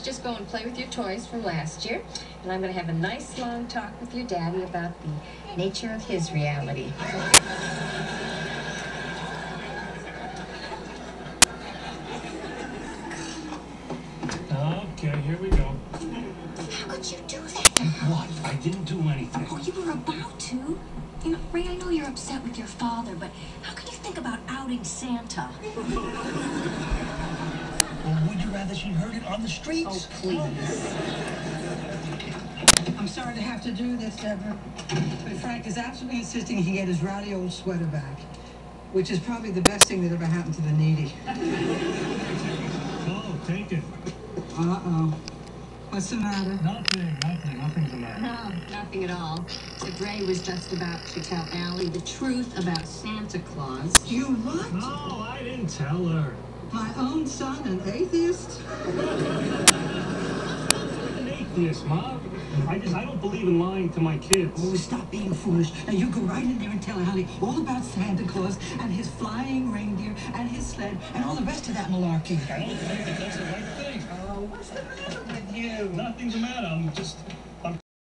just go and play with your toys from last year? And I'm going to have a nice long talk with your daddy about the nature of his reality. Okay, here we go. How could you do that? What? I didn't do anything. Oh, you were about to. You know, Ray, I know you're upset with your father, but how can you think about outing Santa? Or would you she heard it on the streets? Oh, please. I'm sorry to have to do this, Deborah, but Frank is absolutely insisting he get his rowdy old sweater back, which is probably the best thing that ever happened to the needy. Oh, take it. Uh-oh. What's the matter? Nothing, nothing, nothing's the matter. No, nothing at all. So Ray was just about to tell Allie the truth about Santa Claus. You what? No, I didn't tell her. My own son, an atheist? An atheist, Mom. I just, I don't believe in lying to my kids. Oh, stop being foolish. Now you go right in there and tell Allie all about Santa Claus and his flying reindeer and his sled and all the rest of that malarkey. I don't think that that's the right thing. Oh, what's the matter with you? Nothing's the matter. I'm just,